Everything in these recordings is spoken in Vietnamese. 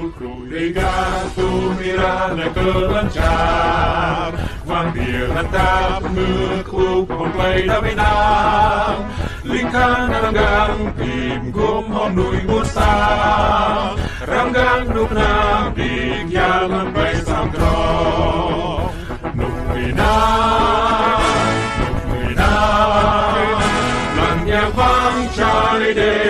sepulcro legato mirada ke lancar Wanneer het dapet klop ontlei da binang Linkan ranggang tim gum hon nui musa Ranggang nuk na yalan bay samdro Nuk minang Nuk minang Lan nhạc vang trời để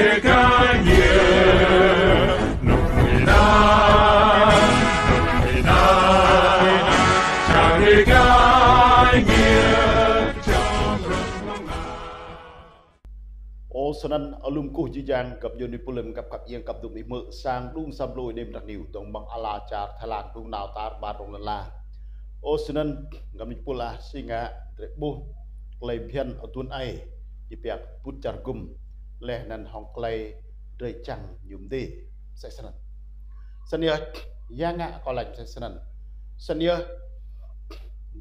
nan alum jijan kap yoni pulem kap kap yang kap dum imu sang dung sam loi dem tak niu tong bang ala char thalan dung nau tar ba rong la o sanan ngam ni pula singa tre bu klei phian otun ai di piak put char gum leh nan hong klei dre chang yum de sai sanan sania yanga kolaj sai sanan sania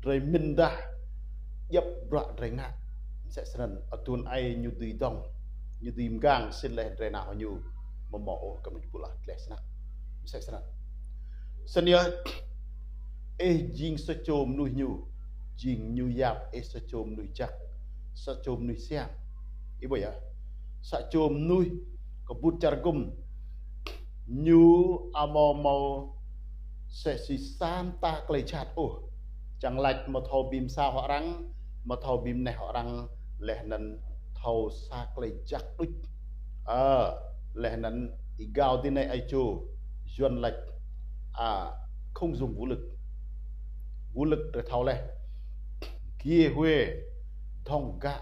dre minda yap bra dre ngak sai sanan otun ai nyu dui dong như tìm gang xin lên trên nào như mà mổ cầm đi bula lệ sana sẽ sana sân nhớ e jing sơ chôm nuôi nhu jing nhu yap e sơ chôm nuôi chắc, sơ chôm nuôi xem ý bởi à sơ chôm nuôi, có bút char gum nhu amo mau sẽ si san ta lệ chặt ô chẳng lạch mà thầu bìm sao họ răng, mà thầu bìm này họ răng lệ nần thâu xác lấy chắc đích. À lẽ nắn ý gạo tin này ai chú duyên lệch à không dùng vũ lực. Vũ lực để thâu lệ kia huê, thông gạ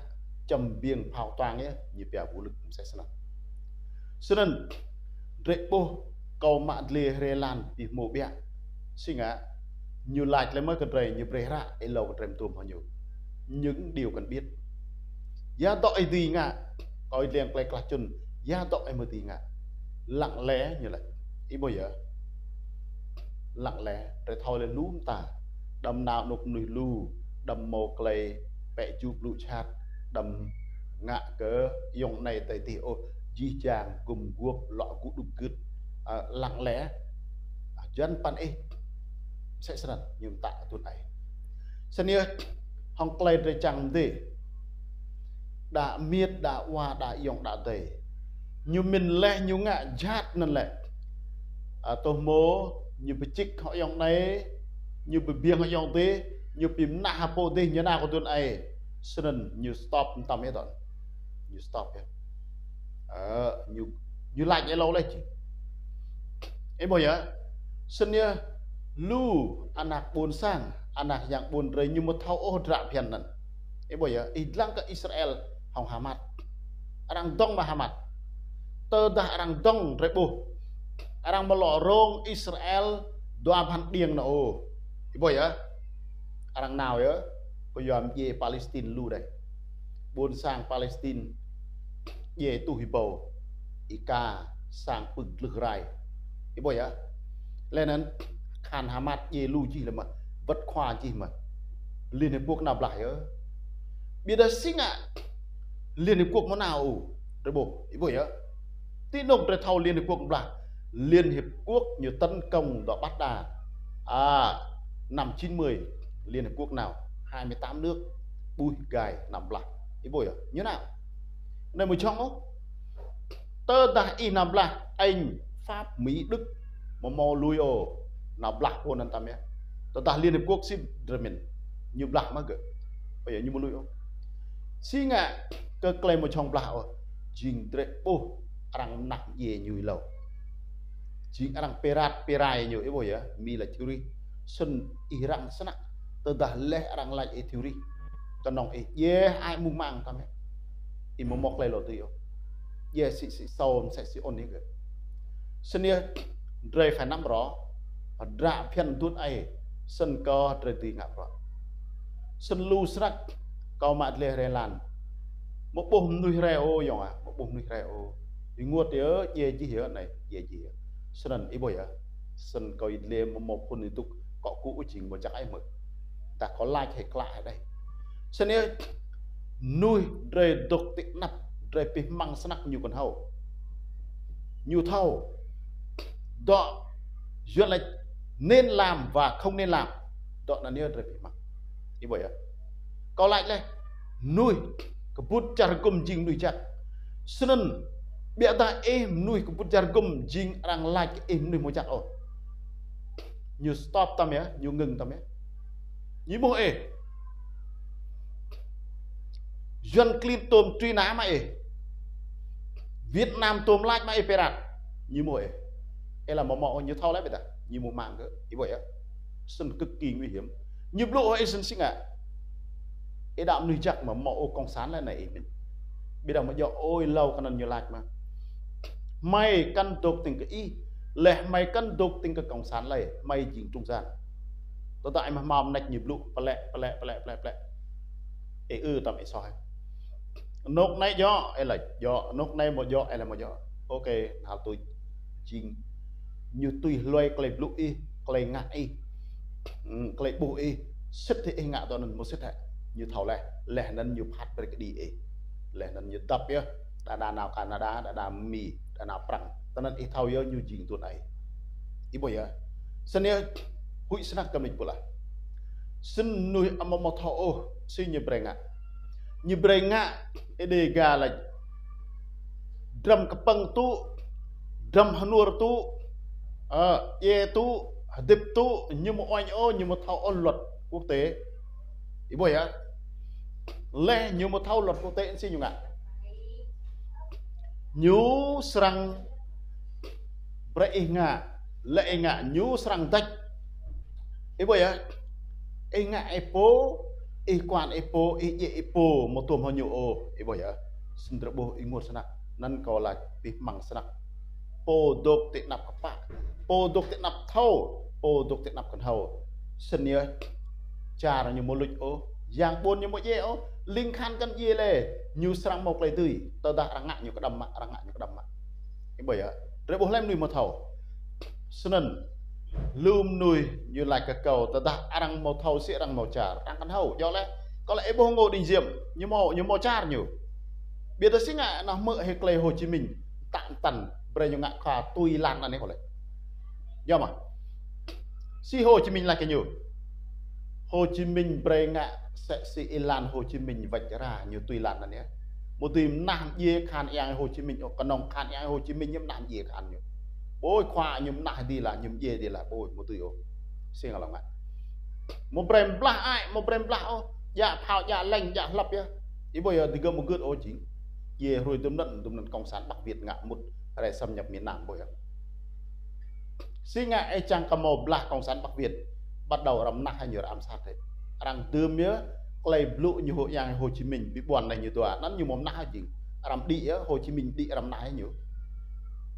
chầm biên phao toàn ấy, như bia vũ lực cũng sẽ sẵn sẵn sẵn rệ bô, cầu mạ lê rê lan bị mô bia xin ạ như lại lấy mới cần rầy như bệ ra ấy lâu cần rèm tùm họ nhiều. Những điều cần biết ya dọ ai gì ngạ coi liền play class chun ya dọ ai mơ tí ngạ lặng lẽ như vậy ý bây giờ lặng lẽ rồi thôi lên núm ta. Đầm nào nục nụy lù đầm mồ clay bẹ chụp lụ chát. Đầm ngạ cỡ dùng này tại thì ô di chàng cùng guốc lọ cụ đục cứt à, lặng lẽ à, dân pan ấy sẽ sẵn nhưng tạ tuần này. Sân nhớ hong clay để chẳng đi đã miết đã hoa đã yong đã tề như mình lẽ như ngạ chát nên lẽ. À, tôi mô như bị chích họ yong này như bị biếng họ yong thế như bị nạ hà bộ thế như nào của tôi này nên như stop tầm hết rồi. Như stop hết. À như như lại cái lâu lại chứ. Em bảo giờ sân nhá lu anak buồn sang anak yang buồn rơi như một thao ô drap hiền nè em bảo nhá ilang ke Israel hong Hamad. Arang dong Muhammad. Tedah arang dong rebu. Arang melorong Israel doa pan điên nọ. Ibu ya. Arang nào ya? Có yom ye Palestine lu đây. Buôn sang Palestine. Ye tu hibo. Ika sang pực lực rai. Ibu ya. Lên nên Khan Hamad ye lu chi là mà vật khoa chi mà Liên Hiệp Quốc nạp lại á Bây giờ sinh ạ Liên Hiệp Quốc nó nào? Rồi bộ ý bộ nhớ. Tí nộp trời thầu Liên Hiệp Quốc là Liên Hiệp Quốc như tấn công đó bắt đà. À năm 90 Liên Hiệp Quốc nào? 28 nước. Bùi gài nằm lại. Ý bộ nhớ như nào? Này một trong đó tơ Đại y nằm lại. Anh, Pháp, Mỹ, Đức mà mò, lui ồ nằm lại hôn anh ta mẹ tơ đã Liên Hiệp Quốc xin rồi mình như lạc mà gửi bây giờ như một lui ồ xin ngạ cơ klaim một chong blah jing tre po arang nak ye nyui lo jing arang perat perai nyu e boya mi la theory sun irang sana te dah leh arang lai e theory kanong e ye ai mung mang ta me i mo mok lai lo tu yo ye si si som se si on ni ke senia dre phải năm rõ. Dra phian tut ai? Sân co dre ti ngap ro sân lu srak kau mat le relan một bông nuôi rẻ ô dòng à một bông nuôi rẻ ô. Thì nguột thì dễ gì chi hiểu này dễ gì, hiểu sân ý bồi à sân coi lê một một con tục có cũ chính một chắc ai mực ta có like hay lại đây. Sân ấy nuôi rề độc tị nắp rề bị măng snack nhiều con hậu nhiều thâu. Đó duyên là nên làm và không nên làm. Đó là nia rồi mắc ibu ya có lại đây, nuôi kebut jargum jing nui chặt senen biata em nui kebut jargum jing orang like em nui mo chặt oh. Như stop tam ya như ngừng tam ya. Như mo e. Duyên clip tôm truy ná mà e. Việt Nam tôm like mà e perat như mo e. E là mò mò như thao lại bây giờ như một mạng cơ. Ý vậy á. Sân cực kỳ nguy hiểm. Nhịp lộ ấy e sân sinh ạ à ấy đạm nuôi chắc mà mọ ô con sán lại này mình. Bây giờ mà do ôi, lâu cái nhiều lạc mà. Mày căn tục tình cái y lệ mày căn tục tình cái cổng sán này mày chỉnh trung gian. Tôi tại mà mòm nạch nhịp lụ bà lẹ bà lẹ bà lẹ bà lẹ bà lẹ. Ê ư tao ê soi. Nốt này gió ấy là gió. Nốt này một gió ấy là một gió. Ok nào tôi chỉnh như tôi loay clay blue y clay ngạ y. Ừ, clay bu y. Sức thì ngạ đó nên một sức hệ như thầu lẻ lẻ nên như phát về cái đi y lẻ nên như tập ya đã đà nào Canada đã đà Mỹ đã nào prang thầu ya như jing tuần này ibu ya senia hui senak kami pula sen nuôi amma mo thao o si như brenga như brenga ede drum kepeng tu drum hanur tu ờ ye tu hadip tu một oanh như một thao luật quốc tế. Ý bồi leh nyu mo thau lot ko te si nyu nga nyu srang bre i nga le i nga nyu srang dach i bo ya i nga e po i quan e po i ye e po mo tum ho nyu o i bo ya sin dra bo i ngur sna nan ko la pi mang sna po dok te nap pa po dok te nap thau po dok te nap kan hau sin ni cha ra nyu mo luj o yang bon nyu mo ye o linh khan kan ye le nyu srang mok le tui to da ranga nyu kadam ma ranga nyu kadam ma cái bởi ạ rồi bố lem nuôi một thầu. Senen lùm nuôi như lại cái cầu ta đã arang màu thầu, sẽ arang màu trà arang căn hầu do lẽ. Có lẽ bố ngô đình diệm, như màu như màu trà nhiều biết được sinh ngại nó mơ hay clay hồ chí minh, tạm tần bre yung ngak kha tui lan ane kole do mà, si Hồ Chí Minh là cái nhiều Hồ Chí Minh bề ngạ sẽ si ilan Hồ Chí Minh vạch ra, nhiều tùy lan này một tìm nam ye khan e yang Hồ Chí Minh còn nông khan e yang Hồ Chí Minh nhâm nam ye khan nhiều. Bôi khoa nhâm nà đi là nhâm ye đi là, bôi, một tùy, ô. Xin lòng ạ một brem bla ai, một brem bla, ô. Dạ thảo dạ lành dạ lập ya ý bây giờ thì cơ một good ô, chính. Ye rồi tôm nận tôm nận công sản Bắc Việt ngạ một để xâm nhập miền Nam bây giờ xin ngại chàng cầm màu bạc công sản Bắc Việt bắt đầu làm nặng hay nhiều ám sát đấy rằng từ mía clay blue như hội yang Hồ Chí Minh bị buồn này như tòa nó như một nặng gì làm đi Hồ Chí Minh đi làm nặng nhiều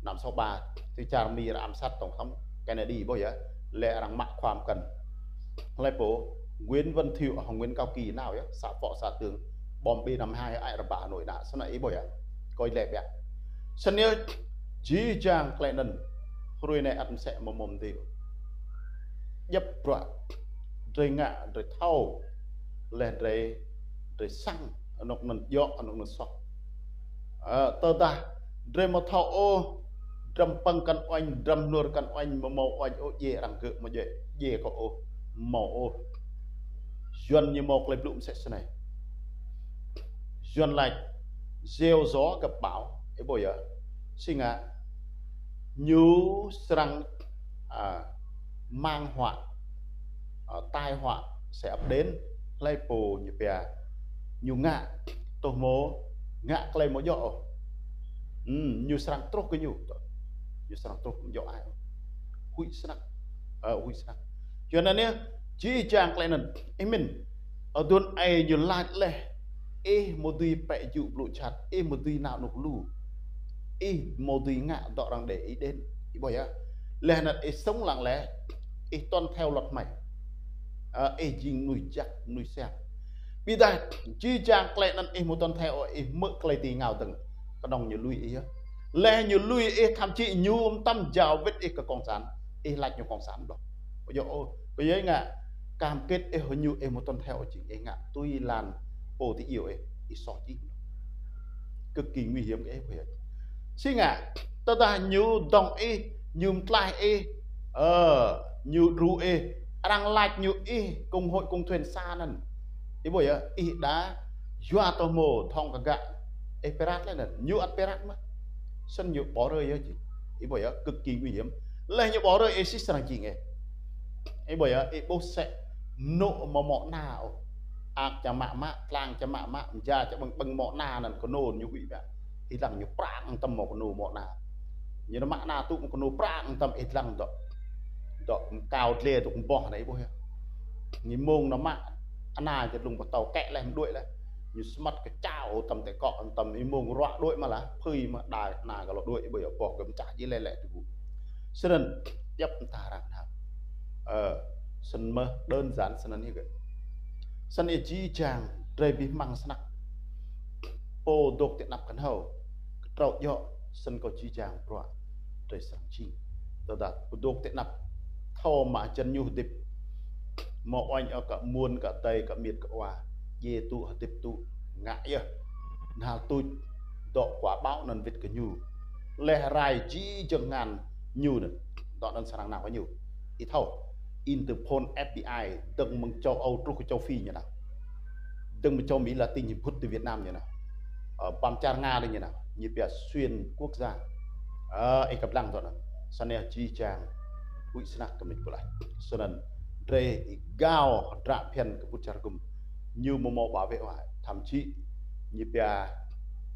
năm sau ba thì chàng mi ám sát tổng thống Kennedy bồi á lẽ rằng mặcความcần lại bố Nguyễn Văn Thiệu hoặc Nguyễn Cao Kỳ nào á xã phó xã tường bom B52 ai là bà nội đã sau này bồi á coi lẹ bẹt sân ji jang klenan hrui ne at se mo mom di yep pra dre nga ngạ thau thâu dre rồi sang xăng nó yo dọ nó sok a tơ ta rồi mà thâu ô dram băng căn oanh dram nuôi căn oanh mà màu oanh ô ye rang cự mà ye ye có o màu ô. Duyên như một lời lụm sẽ thế này. Duyên lạch rêu gió gặp bão. Ấy bây giờ xin ạ nhú rằng à, mang họa ờ, tai họa sẽ ập đến lấy bù như bè như ngạ tổ mô ngạ lấy mô dọ ừ, như sang trúc cái nhu như sang trúc dọ ai? Hui sáng ờ hui sáng cho nên nhé chỉ chàng lấy nên em mình ở đồn ai như lại lệ ê một tùy bẹ dụ lụ chặt ê một tùy nào nục lù y một tùy ngạ đọ rằng để ý đến. Ý bởi á lẽ là ý sống lặng lẽ ê tôn theo luật mày. À, ê dinh nuôi chắc nuôi xe bị đại chi trang lệ nên ê một tôn theo ê mỡ lệ tì ngào từng. Có đồng như lui ý lệ như lui ê tham chi nhuôm tâm giàu vết ê cả con sản ê lại như con sản đó. Bây giờ ôi bây giờ ngạ cam kết ê hồi như ê muốn tôn theo chỉ ê ngạ. Tôi làm ồ thì yêu ê ý sọ chi. Cực kỳ nguy hiểm cái ê của xin ngạ ta ta nhu đồng ê nhu tlai ê ờ như ru e. à, đang lạch như y cùng hội cùng thuyền xa nần ý bởi ờ, e á ý đã dọa to mồ thong cả gạ. E perat lên nần như ăn perat mà. Sân như bỏ rơi á chị. Ý bởi á ờ, cực kỳ nguy hiểm. Lấy như bỏ rơi ê xích sang chị nghe? Ý bởi á ờ, e bố sẽ nộ mà mọ nào ạc chả mạ mạ, lang chả mạ mạ, cha chả bằng bằng mọ na nần có nồn như quỷ vậy. Ý rằng như prang tâm mọ nồ mọ na. Như nó mạ na tụ có nồ prang tâm ít lăng đó đó cao lê tụi bỏ đấy bố hiểu như mông nó mạ ăn à thì lùng vào tàu kẹ lên đuổi lại, như mất cái chảo tầm cái cọ tầm như mông rọ đuổi mà là phơi mà đài nà cái lọ đuổi bởi bỏ cái chả chỉ lẹ lẹ thì vụ cho nên tiếp ta rằng nào. Ờ sân mơ đơn giản sân như vậy, sân ý chi chàng rơi bí măng sân ô đột tiện nạp khẩn hầu. Trọ dọ sân có chi chàng rọ, trời sáng chi. Tờ đạt ô đột tiện nạp. ធមអចិនញុទិបមកអញអកមួនកតៃកមៀតកវ៉ាយេទុអតិបទុងាក់យណាលទូចដក quả báo នឹងវិតកញូលេះរាយជីចងានញូនឹងដកនឹងស្រាំងណាក់ញូអ៊ីថោ Interpol FBI ដឹងមកចូលអូទ្រុសកចូលហ្វីញណាដឹងមកចូលមីឡាទីញពុទ្ធទៅវៀតណាមញណាបំចារងាលេញណាញាពាក់ស្វៀន quốc gia អេកំឡាំងដកណាសនេជីចាង của mình của lại cho nên đây gao rạ phiền của bút cùng như một mô bảo vệ hoài thậm chí như bây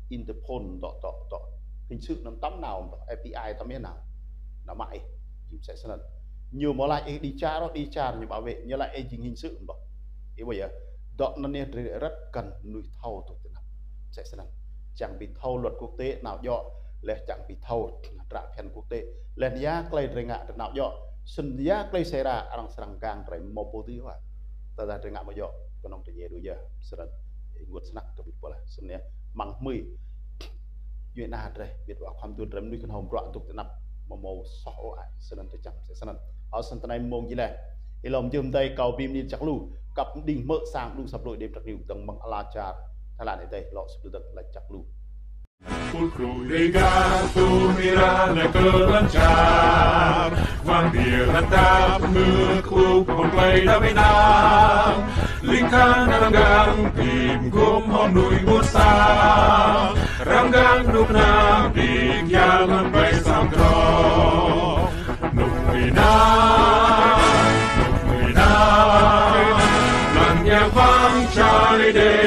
Interpol đó đó đó hình sự nó tắm nào FBI tắm nào nó mãi sẽ sẽ nhiều mà lại đi cha đó đi cha như bảo vệ như lại ấy hình sự mà ý bây giờ đó nó nên rất cần nuôi thâu thuộc tiền sẽ sẽ chẳng bị thâu luật quốc tế nào do លះចាំងពីថោត្រាភ័នគុទេលះយ៉ាក្លេត្រងៈតណោយកសន្យាក្លេសេរាអរងស្រងកាងត្រៃមកពុទីវ៉ាតើតាត្រងៈមកយកក្នុងតញាដូចយ៉ាស្រិតងួតស្នាក់ទៅពីពលសំនះម៉ងមួយយេណាត្រេវាអខំទួនត្រឹមនេះក្នុងហមប្រក់ទុកទៅណាប់មកមកសោះអូអាសិនទៅចាំសិនអសន្តណៃមងជីឡេអ៊ីឡំជឹមតៃកៅពីមនេះចាក់លូកັບឌីមើសាមឌូសាប់លុយដេមត្រកនេះទាំងមងអឡាចារថាឡានេះតៃលោកសុបដឹកឡាចាក់លូ Pulcruligato mirane kelancar Vandir natap mekuk play đami nam Lingkan ranggang tim gum hom nui musa Ranggang nuk nam dik yaman bay sam vang trời để